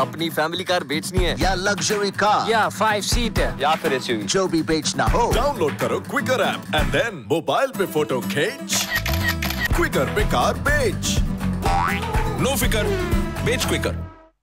अपनी family car बेचनी है। या लग्जरी कार या फाइव सीटर या फिर एसयूवी जो भी बेचना हो। डाउनलोड करो Quikr app and then mobile पे फ़ोटो खींच। क्विकर पे कार बेच। नो फिकर बेच क्विकर